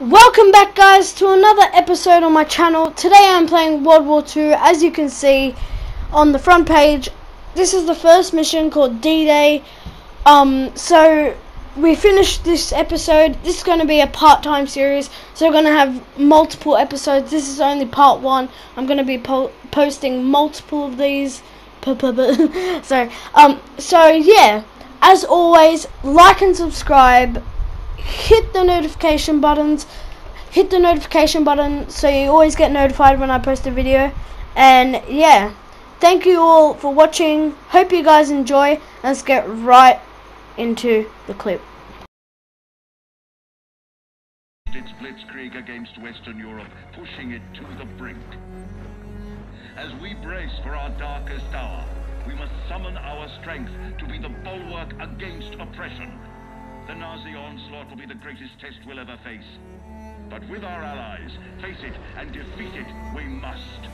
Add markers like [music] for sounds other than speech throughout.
Welcome back guys to another episode on my channel. Today I'm playing World War II as you can see on the front page. This is the first mission called D-Day. Um, so we finished this episode. This is going to be a part-time series. So we're going to have multiple episodes. This is only part one. I'm going to be po posting multiple of these. [laughs] Sorry. Um, so yeah, as always, like and subscribe hit the notification buttons. Hit the notification button so you always get notified when I post a video. And yeah. Thank you all for watching. Hope you guys enjoy. Let's get right into the clip. Its blitzkrieg against Western Europe, pushing it to the brink. As we brace for our darkest hour, we must summon our strength to be the bulwark against oppression. The Nazi onslaught will be the greatest test we'll ever face. But with our allies, face it and defeat it we must.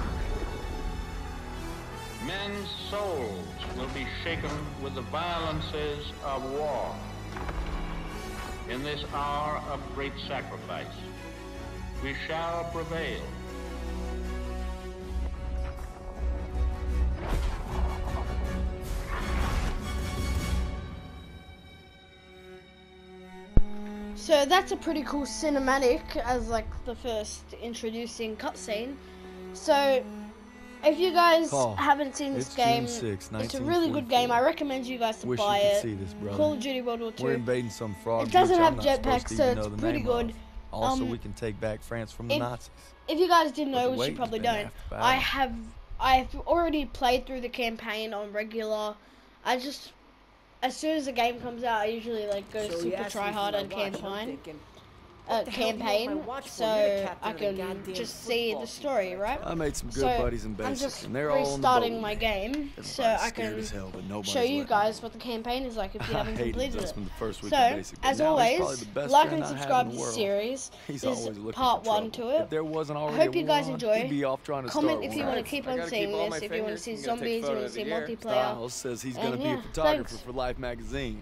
Men's souls will be shaken with the violences of war. In this hour of great sacrifice, we shall prevail. so that's a pretty cool cinematic as like the first introducing cutscene so if you guys Paul, haven't seen this it's game, 6, it's a really good game. I recommend you guys to Wish buy it. see this. Call of Duty World War We're invading some frog. It doesn't have I'm not supposed jetpacks, to so it's know the pretty name good. of. Also, Um, we can take back France from the if- Nazis. If you guys didn't know, which you probably don't, half the battle. I have I've already played through the campaign on regular. I just as soon as the game comes out, I usually like go So super try hard on watch, and campaign. Thinking, Uh, the hell do you want my campaign, so I captain of the can just see the story, right? right? I made some good So buddies in I'm just and they're all on the boat restarting with my me. game, so I can as hell, show you guys me. what the campaign is like if you [laughs] haven't completed it. The first week So, basic, as always, probably the best like and subscribe to the the series. [laughs] He's There's always looking part one to it. If there wasn't I hope you guys war on, enjoy. Be off trying to Comment if you want to keep on seeing this, if you want to see I'm gonna take zombies, you want to see of the year. multiplayer. Stiles says he's And going to be yeah, a photographer thanks. for Life magazine.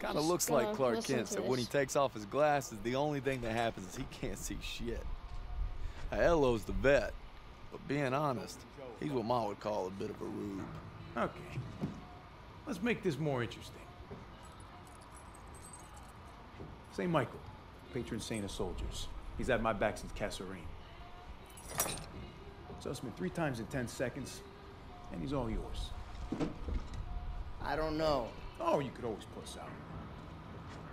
Kind of looks like Clark Kent, to so when he takes off his glasses, the only thing that happens is he can't see shit. Aiello's the vet, but being honest, he's what Ma would call a bit of a rube. Okay. Let's make this more interesting. St. Michael, patron saint of soldiers. He's had my back since Kasserine. Zussman three times in 10 seconds, and he's all yours. I don't know. Oh, you could always puss out.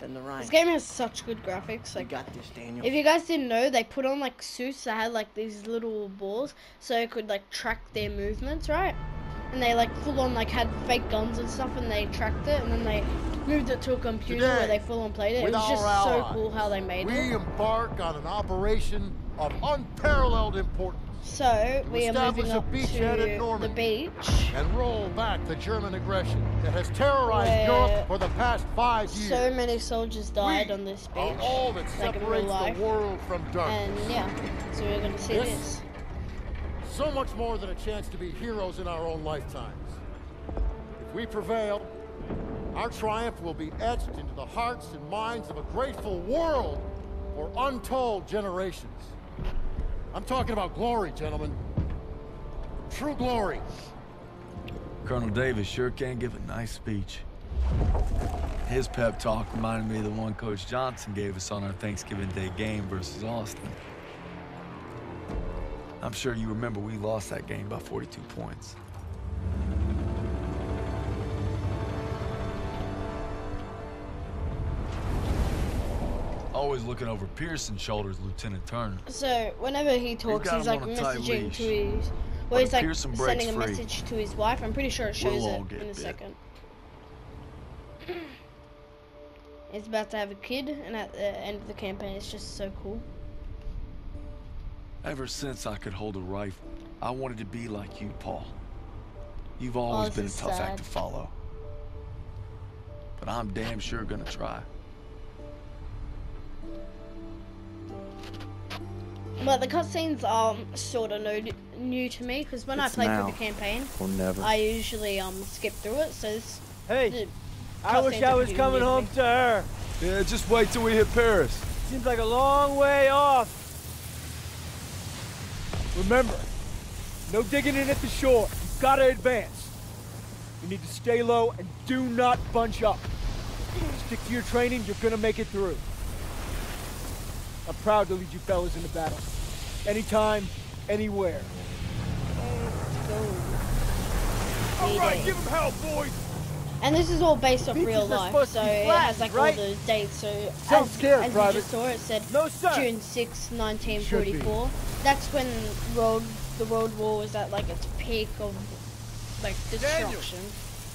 then the. This game has such good graphics. I Like, got this, Daniel. if you guys didn't know, they put on like suits that had like these little balls, so it could like track their movements, right? And they like full on like had fake guns and stuff, and they tracked it, and then they moved it to a computer where they full on played it. It was just so cool how they made We it. We embark on an operation of unparalleled importance So we are moving up at to the beach. and roll back the German aggression that has terrorized Europe for the past five years. So many soldiers died We on this beach, all that like in real separates life. the world from darkness. and yeah, so we're gonna see Yes. this. So much more than a chance to be heroes in our own lifetimes. If we prevail, our triumph will be etched into the hearts and minds of a grateful world for untold generations. I'm talking about glory, gentlemen. True glory. Colonel Davis sure can give a nice speech. His pep talk reminded me of the one Coach Johnson gave us on our Thanksgiving Day game versus Austin. I'm sure you remember we lost that game by 42 points. Always looking over Pierson's shoulders, Lieutenant Turner. So whenever he talks, got he's like on a tight messaging to his, well, he's like sending a free, message to his wife. I'm pretty sure it shows we'll it in a bit. second. He's about to have a kid, and at the end of the campaign, it's just so cool. Ever since I could hold a rifle, I wanted to be like you, Paul. You've always this been a tough sad. act to follow. But I'm damn sure gonna try. But the cutscenes are sort of new, new to me because when I It's play now through the campaign, Or never. I usually um skip through it. So this, Hey, I wish I was coming home to her. Yeah, just wait till we hit Paris. Seems like a long way off. Remember, no digging in at the shore. You've got to advance. You need to stay low and do not bunch up. Stick to your training, you're gonna make it through. I'm proud to lead you fellas into battle. Anytime, anywhere. All right, give him hell, boys! And this is all based off real life, so to it has like right? all the dates. So Don't as, scare, as you just saw, it said No. June 6, 1944. That's when world the World War was at like its peak of like destruction.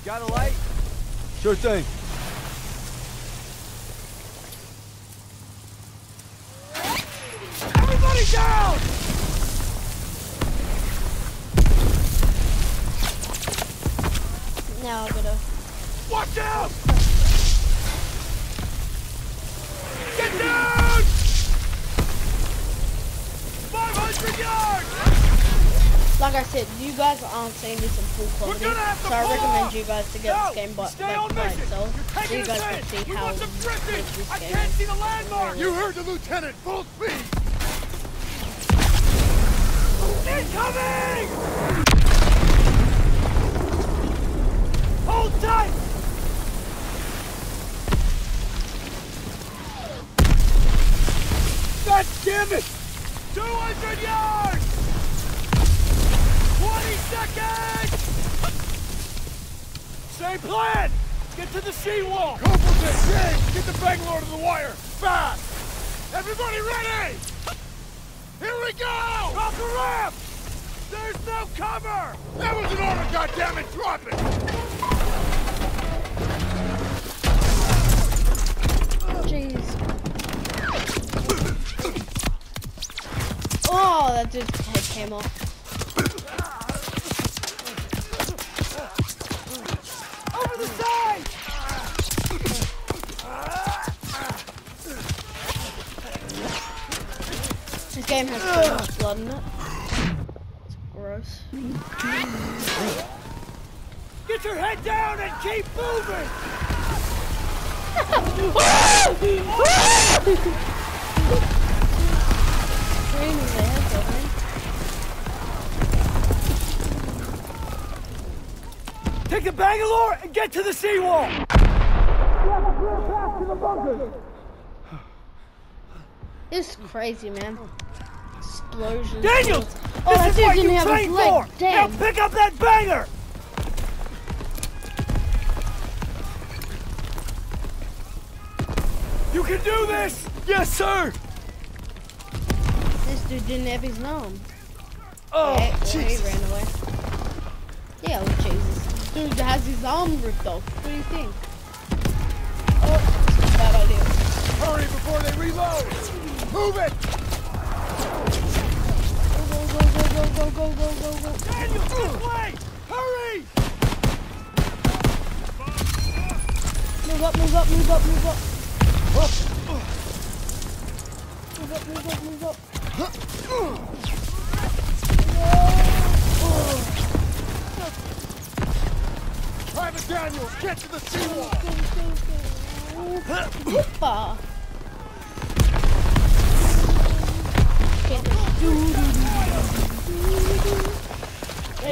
Got a light? Sure thing. Like I said, you guys aren't seeing this in full quality, gonna have to so I recommend off. you guys to get No, this game by, stay like, by itself, You're so taking you us guys in. can see We how want some good this I game can't see the landmark. You heard the lieutenant. Full speed. Incoming! Hold tight! God damn it! 200 yards! 20 seconds! Same plan! Get to the seawall! Completon, James, Get the Bangalore to the wire! fast. Everybody ready? Here we go. Drop the ramp! There's no cover! That was an order, goddammit. Drop it. That dude's head came off. Over the side! This game has so much blood in it. It's gross. Get your head down and keep moving! [laughs] Screaming Take the Bangalore and get to the seawall! It's crazy, man. Explosions. Daniels! Oh, this is what you have trained for! Damn. Now pick up that banger! You can do this! Yes, sir! This dude didn't have his arm. Oh, Jesus. he ran away. Yeah, well, Jesus. Dude has his arm ripped off. What do you think? Oh, bad idea. Hurry before they reload! Move it! Go, go, go, go, go, go, go, go, go. Daniel, this way! Hurry! Move up, move up, move up, move up. Move up, move up, move up. Daniels, get to the seawall! Do, do.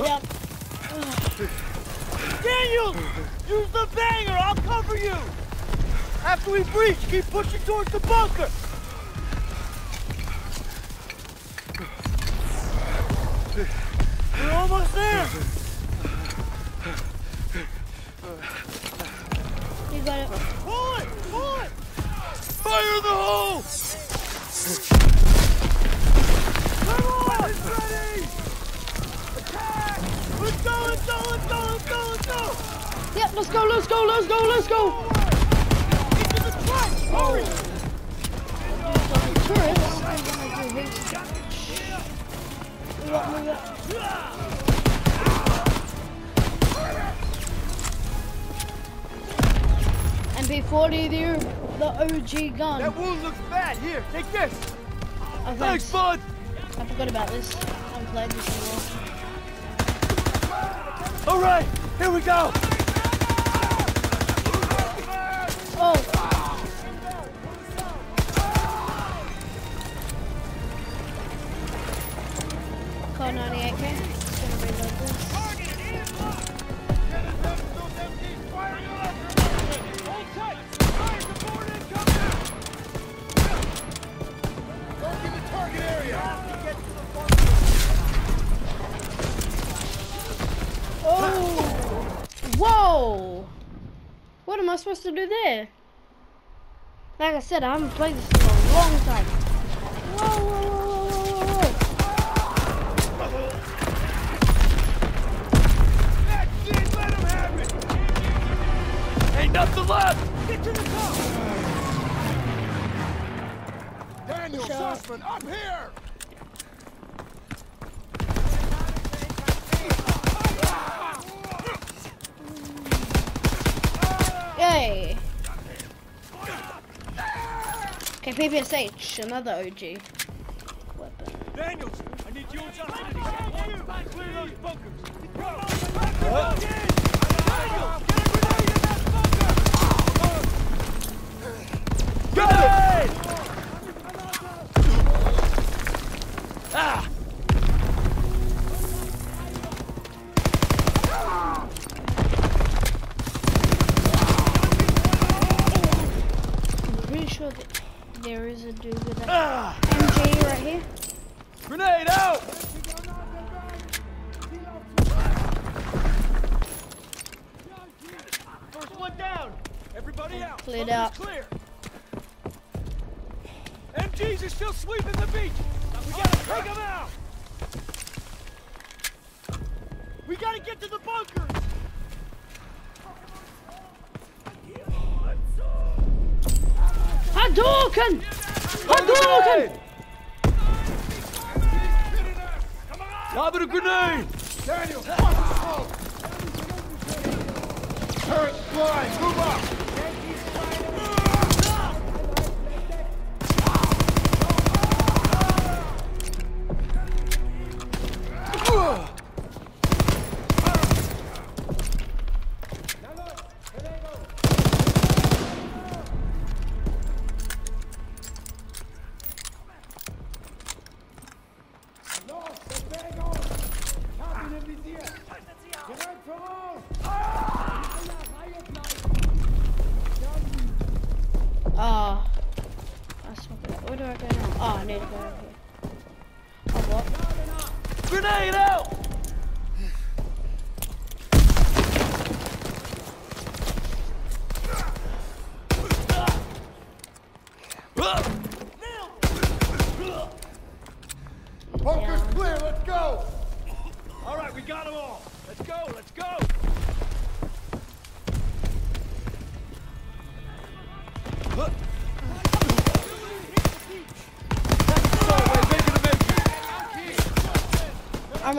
Up. Daniel! Use the banger! I'll cover you! After we breach, keep pushing towards the bunker! Let's go, let's go, let's go, let's go. Into the trench! Hurry! Tourists. Move up, move up. MP40 there, the OG gun. That wound looks bad. Here, take this. Oh, Thanks, bud. I forgot about this. I haven't played this in. All right, here we go. What am I supposed to do there? Like I said, I haven't played this in a long time. Whoa, whoa, whoa, whoa, whoa, whoa. Ain't nothing left. Get to the top. Daniel, Shot. Zussman, up here! Yay! Okay, PPSH, another OG weapon. Daniels, I need you to get clear those bunkers. Go. Daniels, get Clear. MGs are still sweeping the beach. We gotta oh, take them out. We gotta get to the bunker. Hadouken! Hadouken! Lob it a grenade. Daniel, the smoke! Turret flying, move up! Oh. I smoke it. Where do I go now? Oh, I need to go over here. Oh, what? Grenade out!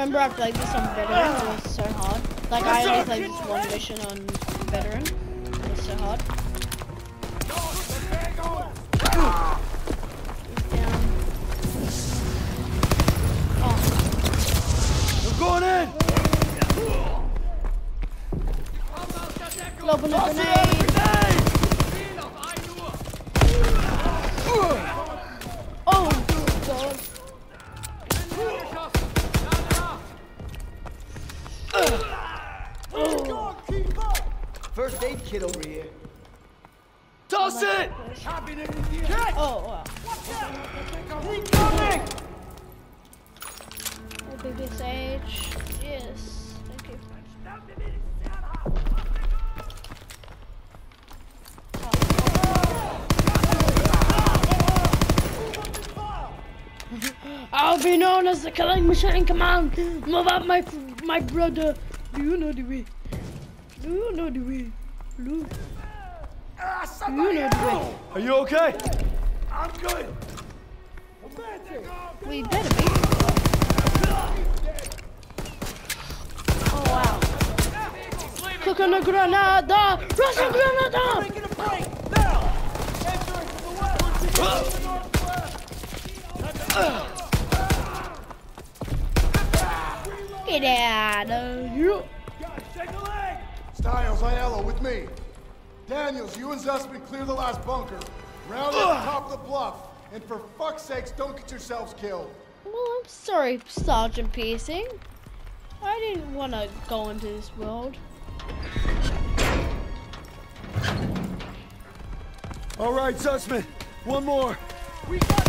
Remember I played this on veteran. It was so hard. Like I only played this one mission on veteran. It was so hard. Machine command. Move up, my my brother. Do you know the way? Do you know the way? Luke. Do you know the way? Are you okay? I'm good. We better be. Oh wow. Cooking a granada! Russian granada! Get out of here! Stiles, Aiello, with me. Daniels, you and Zussman clear the last bunker. Round at the top of the bluff. And for fuck's sakes, don't get yourselves killed. Well, I'm sorry, Sergeant Piercing. I didn't want to go into this world. All right, Zussman. One more. We got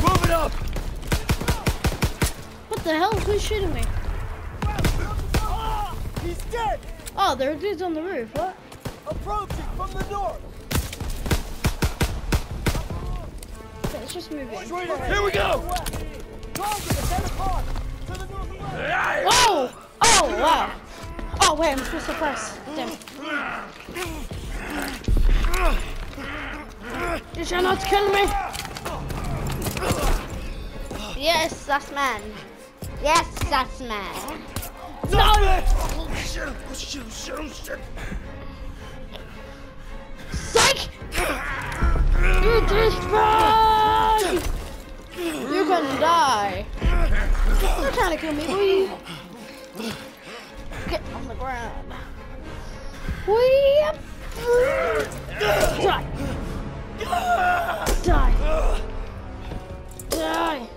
Move it up! What the hell? Who's shooting me? He's dead. Oh, there are dudes on the roof. What? Approaching from the north. Okay, let's just move in. Straight. Here we go! Target at 10 o'clock. To the northwest. Whoa! Oh, wow. Oh, wait, I'm supposed to press. Damn. You shall not kill me! Yes, that's man. Yes, that's man. No! Oh, shit! Oh, shit! Oh, shit! Psych! You destroyed! You're gonna die. You're trying to kill me, boy. Get on the ground. We die. Die. Die.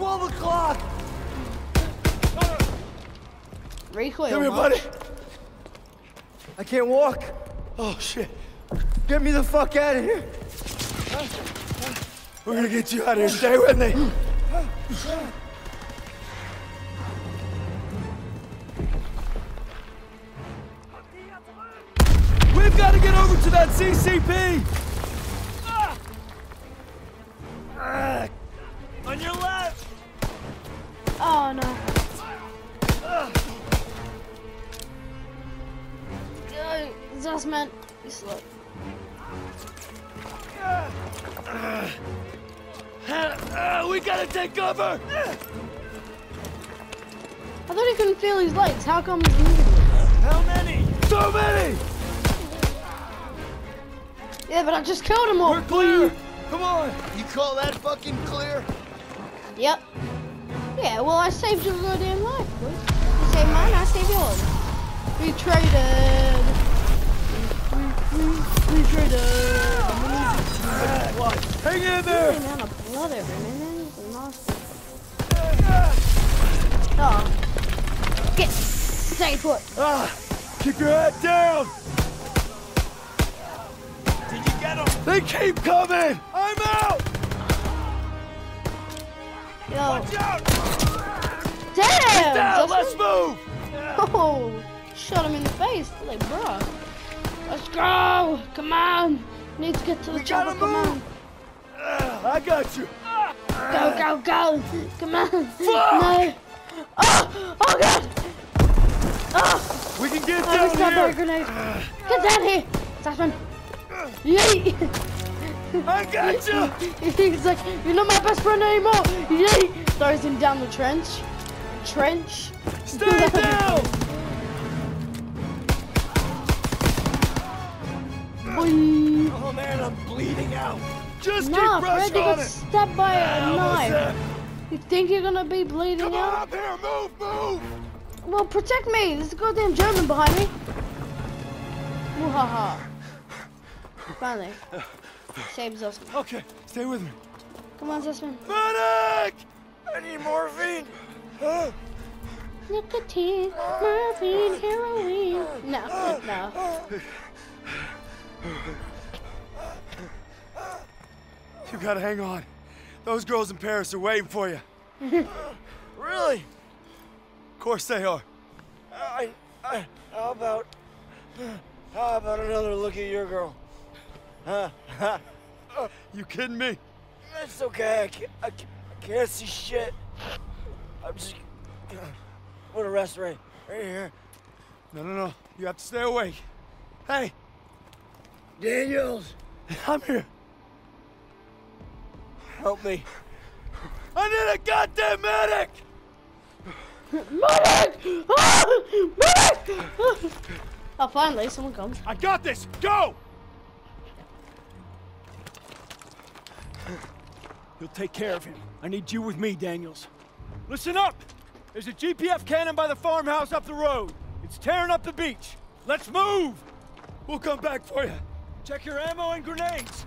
12 o'clock. Recoil. Come here, buddy. I can't walk. Oh, shit. Get me the fuck out of here. We're gonna get you out of here. Stay with me. We've got to get over to that CCP! Ah, on your left! Oh no. Uh, Zussman, you slow. Ah, we gotta take cover! I thought he couldn't feel his legs. How come he's moving? How many? So many! Yeah, but I just killed him all. We're clear! Come on! You call that fucking clear? Yep. Yeah, well, I saved your goddamn life, boy. You saved mine, I saved yours. We traded. We, we, we traded. Hang in there! Getting out of blood everywhere, man. This is nasty. Oh. Get. Stay put. Ah, keep your head down! Did you get them? They keep coming! I'm out! Yo. Watch out! Damn! Justin. let's move! [laughs] Oh, shot him in the face. Like, bro. Let's go! Come on! Need to get to the We gotta Come on. Ah, I got you. Go, go, go! Come on! Fuck! No! Oh! Oh god! Oh! We can get I down just got a here. grenade. Get down here! Sassman! Yeet! I got you. [laughs] He's like, you're not my best friend anymore! Yeet! Throws him down the trench. Trench. Stay [laughs] down. Boing. Oh man, I'm bleeding out. Just Nah, keep Fred, rushing you on it. stabbed by a knife. You think you're gonna be bleeding Come on out? up here, move, move. Well, protect me. There's a goddamn German behind me. Muhaha. Finally. Saves us. Okay, stay with me. Come on, Zussman. Medic! I need morphine. Nicotine, morphine, heroin. No, no. You gotta hang on. Those girls in Paris are waiting for you. [laughs] really? Of course they are. I, I, how about, how about another look at your girl? Huh? [laughs] You kidding me? It's okay. I can't, I can't, I can't see shit. I'm just. I'm [coughs] gonna rest right, right here. No, no, no. You have to stay awake. Hey, Daniels, [laughs] I'm here. help me. I need a goddamn medic! Medic! Ah! Medic! Oh, finally, someone comes. I got this. Go. You'll take care of him. I need you with me, Daniels. Listen up! There's a GPF cannon by the farmhouse up the road. It's tearing up the beach. Let's move! We'll come back for you. Check your ammo and grenades.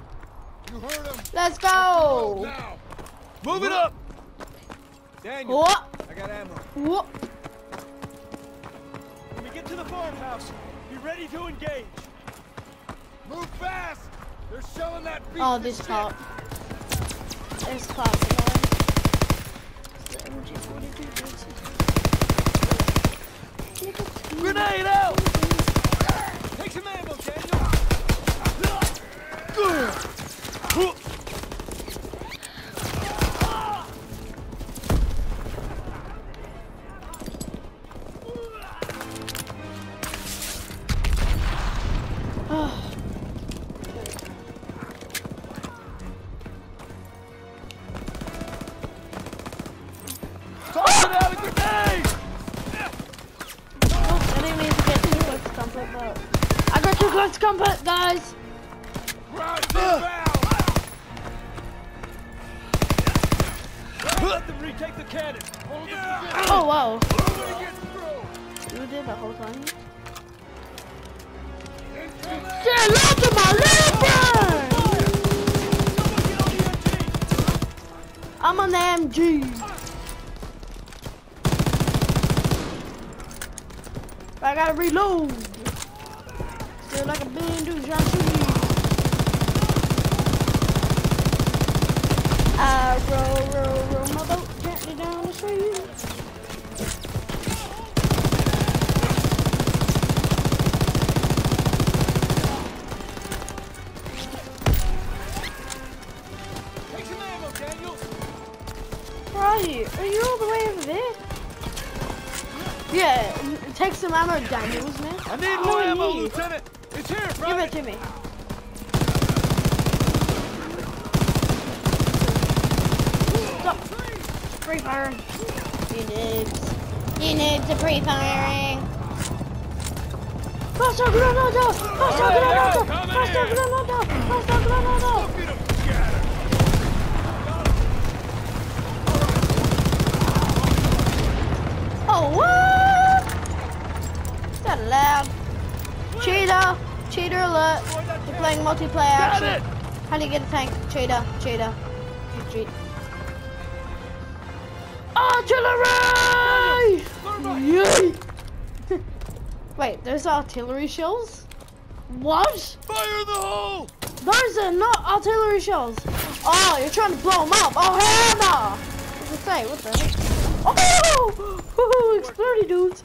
You heard him. Let's go! Now. Move it up! Daniel, What? I got ammo. What? When we get to the farmhouse, be ready to engage. Move fast. They're shelling that beach. Oh, this top. The MG42 Grenade out! Take some ammo, Daniel. Them the cannon. Hold the Oh wow. You did the whole time. Say hello to my little friend. I'm on the MG. I gotta reload. Feel like a billion dudes trying to shoot me. I row, row, Yeah, take some ammo, Daniels, man. I need Oh, more ammo, yeah. Lieutenant. It's here, Give Friday. it to me. Stop. Free firing. You noobs. You noobs are free firing. Faster granada! Faster granada! Faster granada! Faster granada! Oh, what? Cheater! Cheater alert! You're playing multiplayer action. How do you get a tank? Cheater, cheater. You cheat. Artillery! Yay! [laughs] Wait, there's artillery shells? What? Fire in the hole! Those are not artillery shells. Oh, you're trying to blow them up. Oh, hell no. What the say? What the heck? Oh! [laughs] Woohoo, explodey dudes.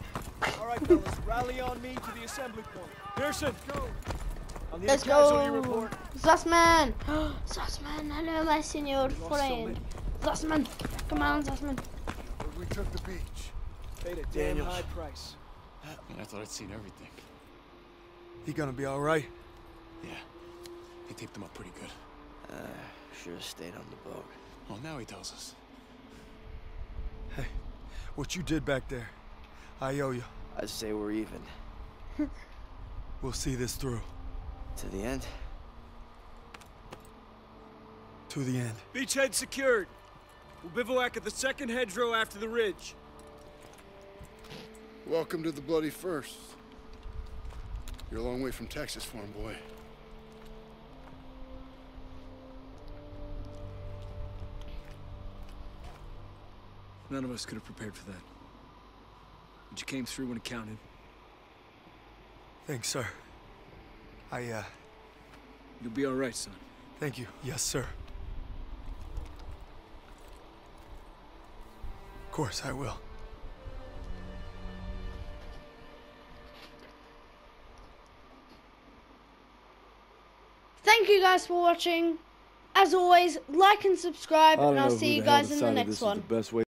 All right, fellas, rally on me to the assembly point. Pierson, go. Let's a casualty go. report. Zussman. Zussman, [gasps] hello, my senior friend. Zussman. Come on, Zussman. We took the beach. Paid a damn Daniels. high price. Man, I thought I'd seen everything. He gonna be all right? Yeah. They taped him up pretty good. Uh, should have stayed on the boat. Well, now he tells us. Hey, what you did back there, I owe you. I'd say we're even. [laughs] We'll see this through. To the end? To the end. Beachhead secured. We'll bivouac at the second hedgerow after the ridge. Welcome to the bloody first. You're a long way from Texas, farm boy. None of us could have prepared for that. But you came through when it counted. Thanks, sir. I, uh, You'll be all right, son. thank you. Yes, sir. Of course, I will. Thank you guys for watching. As always, like and subscribe, and I'll see you guys in the next one. best way